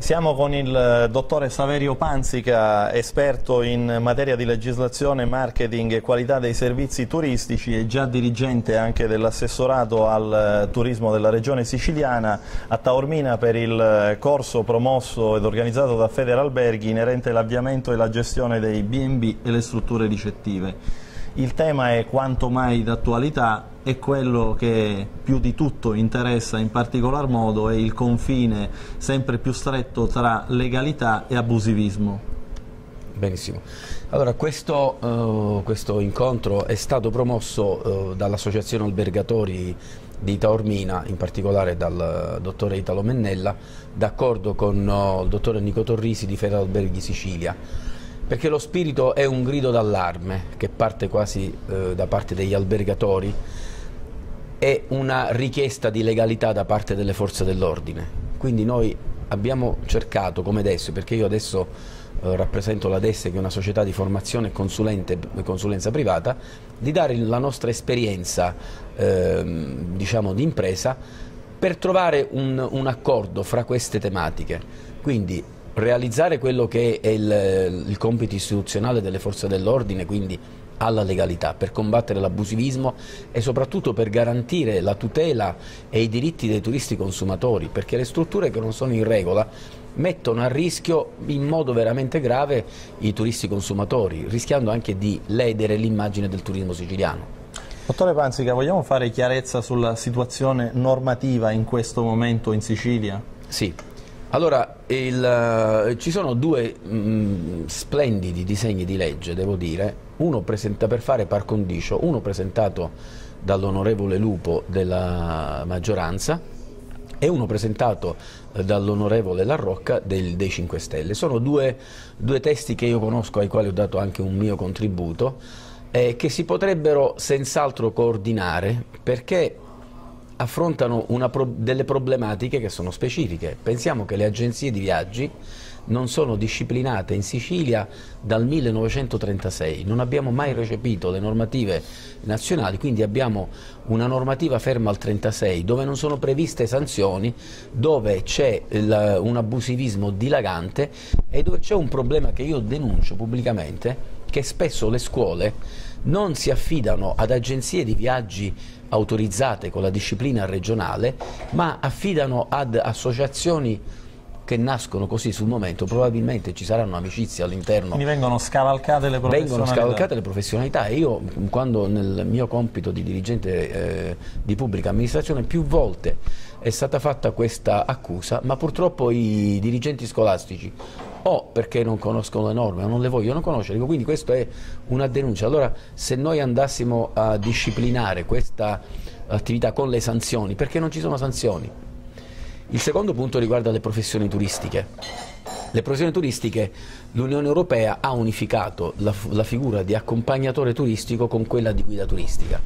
Siamo con il eh, dottore Saverio Panzica, esperto in materia di legislazione, marketing e qualità dei servizi turistici e già dirigente anche dell'assessorato al eh, turismo della regione siciliana a Taormina per il eh, corso promosso ed organizzato da Federalberghi inerente all'avviamento e la gestione dei B&B e le strutture ricettive. Il tema è quanto mai d'attualità e quello che più di tutto interessa in particolar modo è il confine sempre più stretto tra legalità e abusivismo. Benissimo. Allora, questo, uh, questo incontro è stato promosso uh, dall'Associazione Albergatori di Taormina, in particolare dal dottore Italo Mennella, d'accordo con uh, il dottore Nico Torrisi di Federalberghi Sicilia perché lo spirito è un grido d'allarme che parte quasi eh, da parte degli albergatori, è una richiesta di legalità da parte delle forze dell'ordine. Quindi noi abbiamo cercato, come adesso, perché io adesso eh, rappresento la DES che è una società di formazione e consulenza privata, di dare la nostra esperienza eh, diciamo, di impresa per trovare un, un accordo fra queste tematiche. Quindi realizzare quello che è il, il compito istituzionale delle forze dell'ordine, quindi alla legalità, per combattere l'abusivismo e soprattutto per garantire la tutela e i diritti dei turisti consumatori, perché le strutture che non sono in regola mettono a rischio in modo veramente grave i turisti consumatori, rischiando anche di ledere l'immagine del turismo siciliano. Dottore Panzica, vogliamo fare chiarezza sulla situazione normativa in questo momento in Sicilia? Sì, allora, il, uh, ci sono due mh, mm, splendidi disegni di legge, devo dire, uno presenta per fare par condicio, uno presentato dall'onorevole Lupo della maggioranza e uno presentato eh, dall'onorevole Larrocca del, dei 5 Stelle. Sono due, due, testi che io conosco, ai quali ho dato anche un mio contributo, eh, che si potrebbero senz'altro coordinare perché affrontano pro delle problematiche che sono specifiche. Pensiamo che le agenzie di viaggi non sono disciplinate in Sicilia dal 1936, non abbiamo mai recepito le normative nazionali, quindi abbiamo una normativa ferma al 1936 dove non sono previste sanzioni, dove c'è un abusivismo dilagante e dove c'è un problema che io denuncio pubblicamente, che spesso le scuole non si affidano ad agenzie di viaggi autorizzate con la disciplina regionale, ma affidano ad associazioni che nascono così sul momento, probabilmente ci saranno amicizie all'interno. Quindi vengono scavalcate le professionalità. Vengono scavalcate le professionalità e io quando nel mio compito di dirigente eh, di pubblica amministrazione più volte è stata fatta questa accusa, ma purtroppo i dirigenti scolastici o perché non conoscono le norme o non le vogliono conoscere, quindi questa è una denuncia. Allora se noi andassimo a disciplinare questa attività con le sanzioni, perché non ci sono sanzioni? Il secondo punto riguarda le professioni turistiche. Le professioni turistiche, l'Unione Europea ha unificato la, la figura di accompagnatore turistico con quella di guida turistica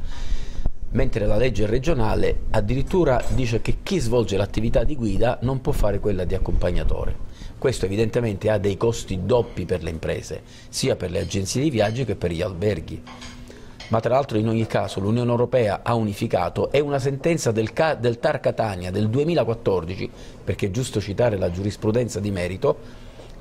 mentre la legge regionale addirittura dice che chi svolge l'attività di guida non può fare quella di accompagnatore. Questo evidentemente ha dei costi doppi per le imprese, sia per le agenzie di viaggio che per gli alberghi. Ma tra l'altro in ogni caso l'Unione Europea ha unificato e una sentenza del, del TAR Catania del 2014, perché è giusto citare la giurisprudenza di merito,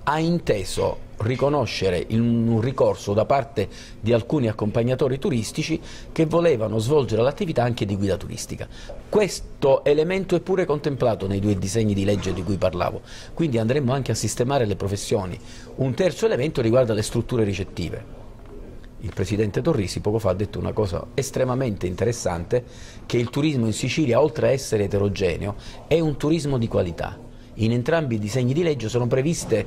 ha inteso riconoscere un ricorso da parte di alcuni accompagnatori turistici che volevano svolgere l'attività anche di guida turistica. Questo elemento è pure contemplato nei due disegni di legge di cui parlavo, quindi andremo anche a sistemare le professioni. Un terzo elemento riguarda le strutture ricettive. Il Presidente Torrisi poco fa ha detto una cosa estremamente interessante, che il turismo in Sicilia, oltre a essere eterogeneo, è un turismo di qualità in entrambi i disegni di legge sono previste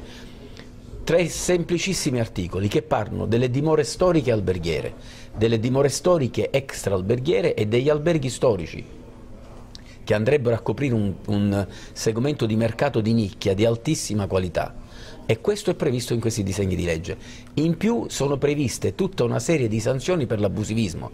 tre semplicissimi articoli che parlano delle dimore storiche alberghiere, delle dimore storiche extra alberghiere e degli alberghi storici che andrebbero a coprire un, un segmento di mercato di nicchia di altissima qualità e questo è previsto in questi disegni di legge. In più sono previste tutta una serie di sanzioni per l'abusivismo,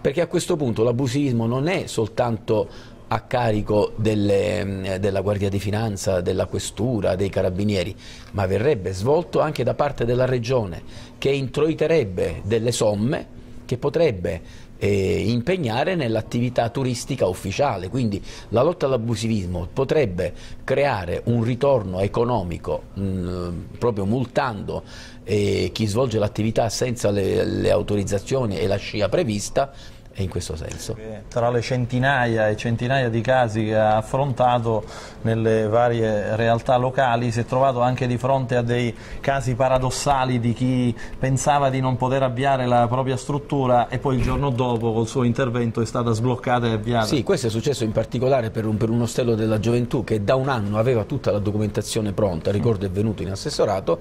perché a questo punto l'abusivismo non è soltanto a carico delle, mm, della Guardia di Finanza, della Questura, dei Carabinieri, ma verrebbe svolto anche da parte della Regione che introiterebbe delle somme che potrebbe eh, impegnare nell'attività turistica ufficiale, quindi la lotta all'abusivismo potrebbe creare un ritorno economico mh, proprio multando eh, chi svolge l'attività senza le, le autorizzazioni e la scia prevista in questo senso. Tra le centinaia e centinaia di casi che ha affrontato nelle varie realtà locali si è trovato anche di fronte a dei casi paradossali di chi pensava di non poter avviare la propria struttura e poi il giorno dopo col suo intervento è stata sbloccata e avviata. Sì, questo è successo in particolare per, un, per uno stello della gioventù che da un anno aveva tutta la documentazione pronta, ricordo è venuto in assessorato,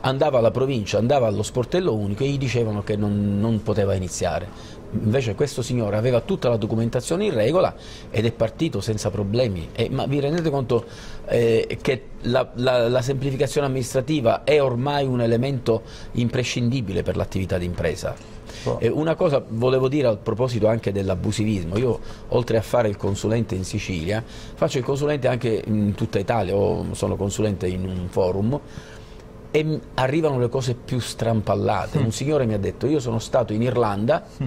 andava alla provincia, andava allo sportello unico e gli dicevano che non, non poteva iniziare invece questo signore aveva tutta la documentazione in regola ed è partito senza problemi. Eh, ma vi rendete conto eh, che la, la, la, semplificazione amministrativa è ormai un elemento imprescindibile per l'attività di impresa? Oh. Eh, una cosa volevo dire a proposito anche dell'abusivismo, io oltre a fare il consulente in Sicilia faccio il consulente anche in tutta Italia, o sono consulente in un forum e arrivano le cose più strampallate. Mm. Un signore mi ha detto io sono stato in Irlanda mm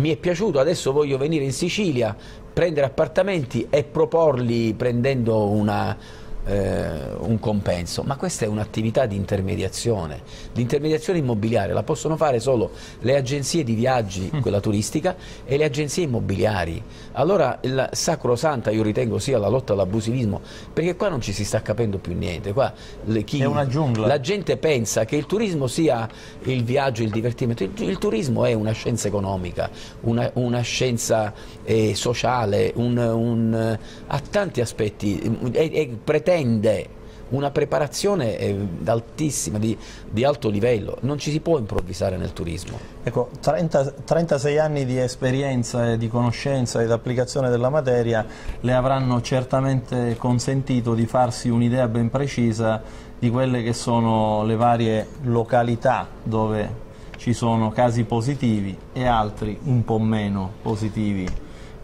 mi è piaciuto, adesso voglio venire in Sicilia, prendere appartamenti e proporli prendendo una, eh, un compenso, ma questa è un'attività di intermediazione, l'intermediazione immobiliare la possono fare solo le agenzie di viaggi, mm. quella turistica, e le agenzie immobiliari. Allora il sacrosanta io ritengo sia la lotta all'abusivismo, perché qua non ci si sta capendo più niente, qua le, chi, è una giungla. La gente pensa che il turismo sia il viaggio, il divertimento, il, il turismo è una scienza economica, una, una scienza eh, sociale, un, un, ha tanti aspetti, e, e pretende una preparazione eh, altissima, di, di, alto livello, non ci si può improvvisare nel turismo. Ecco, 30, 36 anni di esperienza e di conoscenza ed applicazione della materia le avranno certamente consentito di farsi un'idea ben precisa di quelle che sono le varie località dove ci sono casi positivi e altri un po' meno positivi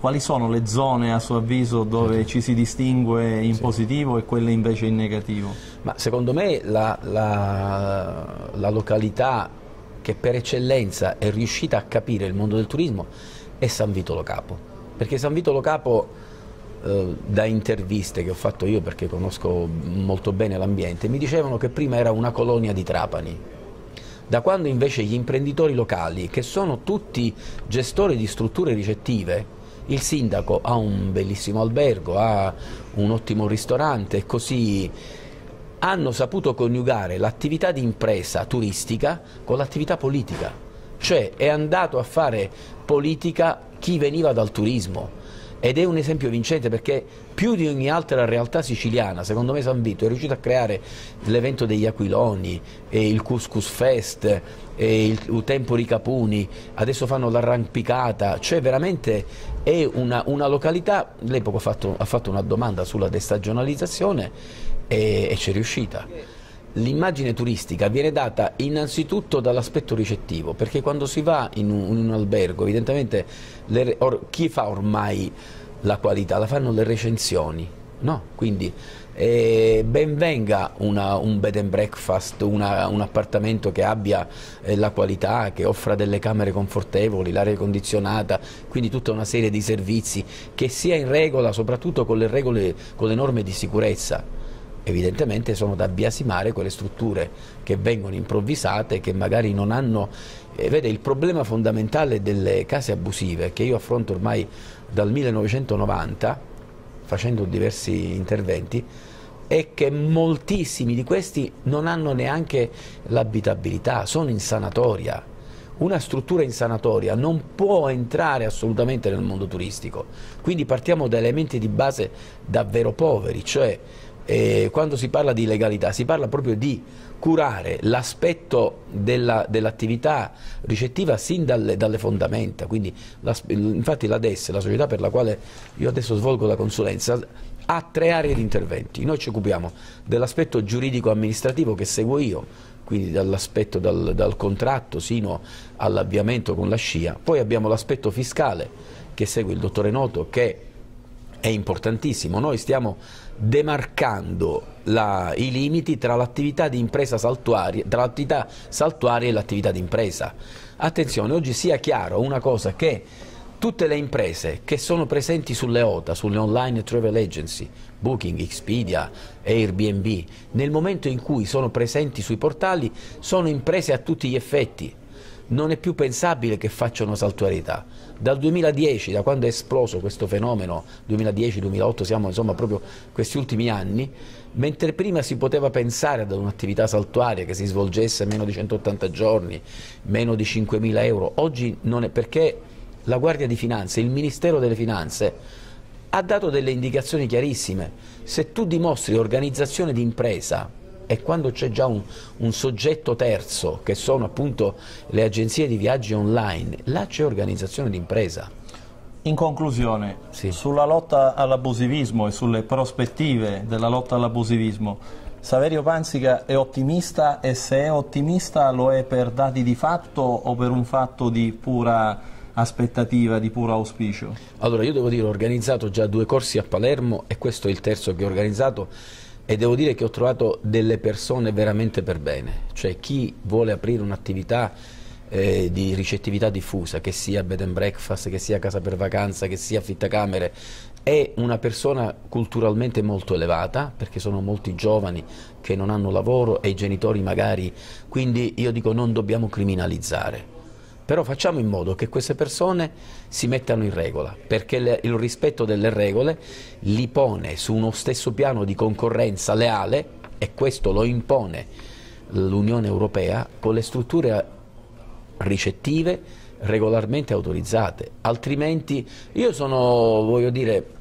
quali sono le zone a suo avviso dove ci si distingue in sì. positivo e quelle invece in negativo? Ma secondo me la, la, la località che per eccellenza è riuscita a capire il mondo del turismo è San Vito Lo Capo, perché San Vito Lo Capo eh, da interviste che ho fatto io perché conosco molto bene l'ambiente, mi dicevano che prima era una colonia di Trapani, da quando invece gli imprenditori locali, che sono tutti gestori di strutture ricettive, il sindaco ha un bellissimo albergo, ha un ottimo ristorante e così hanno saputo coniugare l'attività di impresa turistica con l'attività politica, cioè è andato a fare politica chi veniva dal turismo ed è un esempio vincente perché più di ogni altra realtà siciliana, secondo me San Vito è riuscito a creare l'evento degli Aquiloni, il Couscous Fest, il, il Tempori Capuni, adesso fanno l'arrampicata, cioè veramente è una, una località, l'epoca ha fatto, una domanda sulla destagionalizzazione e, e c'è riuscita l'immagine turistica viene data innanzitutto dall'aspetto ricettivo, perché quando si va in un, in un albergo, evidentemente le, or, chi fa ormai la qualità? La fanno le recensioni, no? Quindi eh, ben venga una, un bed and breakfast, una, un appartamento che abbia eh, la qualità, che offra delle camere confortevoli, l'aria condizionata, quindi tutta una serie di servizi che sia in regola soprattutto con le, regole, con le norme di sicurezza evidentemente sono da biasimare quelle strutture che vengono improvvisate, che magari non hanno... Eh, vede, il problema fondamentale delle case abusive, che io affronto ormai dal 1990, facendo diversi interventi, è che moltissimi di questi non hanno neanche l'abitabilità, sono in sanatoria. Una struttura in sanatoria non può entrare assolutamente nel mondo turistico, quindi partiamo da elementi di base davvero poveri, cioè eh, quando si parla di legalità si parla proprio di curare l'aspetto dell'attività dell ricettiva sin dalle, dalle fondamenta, quindi la, infatti la DES, la società per la quale io adesso svolgo la consulenza, ha tre aree di interventi, noi ci occupiamo dell'aspetto giuridico-amministrativo che seguo io, quindi dall'aspetto dal, dal contratto sino all'avviamento con la scia, poi abbiamo l'aspetto fiscale che segue il dottore Noto che è importantissimo, noi stiamo demarcando la, i limiti tra l'attività di impresa saltuaria, tra l'attività saltuaria e l'attività di impresa. Attenzione, oggi sia chiaro una cosa che tutte le imprese che sono presenti sulle OTA, sulle online travel agency, Booking, Expedia, Airbnb, nel momento in cui sono presenti sui portali sono imprese a tutti gli effetti. Non è più pensabile che facciano saltuarietà. Dal 2010, da quando è esploso questo fenomeno, 2010-2008 siamo insomma proprio questi ultimi anni, mentre prima si poteva pensare ad un'attività saltuaria che si svolgesse meno di 180 giorni, meno di 5.000 euro, oggi non è perché la Guardia di Finanze, il Ministero delle Finanze ha dato delle indicazioni chiarissime. Se tu dimostri organizzazione di impresa e quando c'è già un, un, soggetto terzo, che sono appunto le agenzie di viaggi online, là c'è organizzazione di impresa. In conclusione, sì. sulla lotta all'abusivismo e sulle prospettive della lotta all'abusivismo, Saverio Panzica è ottimista e se è ottimista lo è per dati di fatto o per un fatto di pura aspettativa, di puro auspicio? Allora io devo dire ho organizzato già due corsi a Palermo e questo è il terzo che ho organizzato e devo dire che ho trovato delle persone veramente per bene, cioè chi vuole aprire un'attività eh, di ricettività diffusa, che sia bed and breakfast, che sia casa per vacanza, che sia affittacamere, è una persona culturalmente molto elevata, perché sono molti giovani che non hanno lavoro e i genitori magari, quindi io dico non dobbiamo criminalizzare però facciamo in modo che queste persone si mettano in regola, perché le, il rispetto delle regole li pone su uno stesso piano di concorrenza leale e questo lo impone l'Unione Europea con le strutture ricettive regolarmente autorizzate, altrimenti io sono, voglio dire,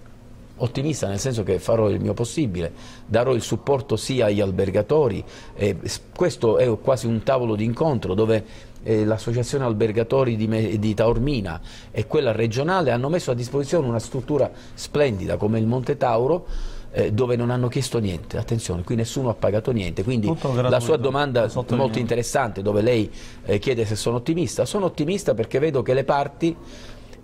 ottimista nel senso che farò il mio possibile, darò il supporto sia agli albergatori, eh, questo è quasi un tavolo d'incontro dove eh, l'associazione albergatori di, di, Taormina e quella regionale hanno messo a disposizione una struttura splendida come il Monte Tauro eh, dove non hanno chiesto niente, attenzione, qui nessuno ha pagato niente, quindi la sua domanda è molto interessante dove lei eh, chiede se sono ottimista, sono ottimista perché vedo che le parti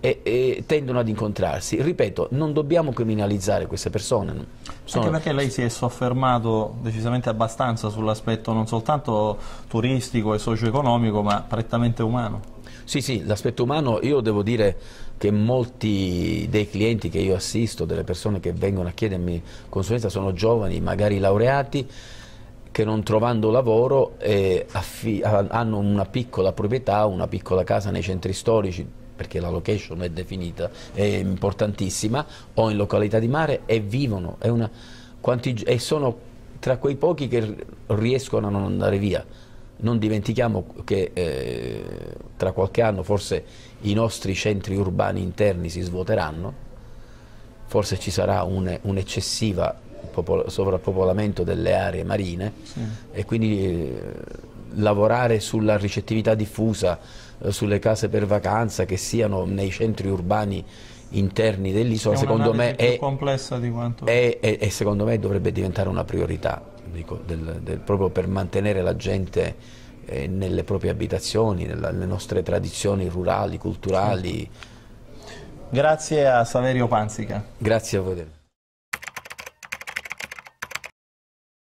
e, e, tendono ad incontrarsi. Ripeto, non dobbiamo criminalizzare queste persone. Sono... Anche perché lei si è soffermato decisamente abbastanza sull'aspetto non soltanto turistico e socio-economico, ma prettamente umano. Sì, sì, l'aspetto umano, io devo dire che molti dei clienti che io assisto, delle persone che vengono a chiedermi consulenza, sono giovani, magari laureati, che non trovando lavoro eh, hanno una piccola proprietà, una piccola casa nei centri storici, perché la location è definita, è importantissima, o in località di mare e vivono, una, quanti, e sono tra quei pochi che riescono a non andare via. Non dimentichiamo che eh, tra qualche anno forse i nostri centri urbani interni si svuoteranno, forse ci sarà un, sovrappopolamento delle aree marine sì. e quindi eh, lavorare sulla ricettività diffusa, eh, sulle case per vacanza che siano nei centri urbani interni dell'isola, secondo me è, complessa di quanto... è, è, è, secondo me dovrebbe diventare una priorità, dico, del, del, proprio per mantenere la gente eh, nelle proprie abitazioni, nella, nelle nostre tradizioni rurali, culturali. Grazie a Saverio Panzica. Grazie a voi.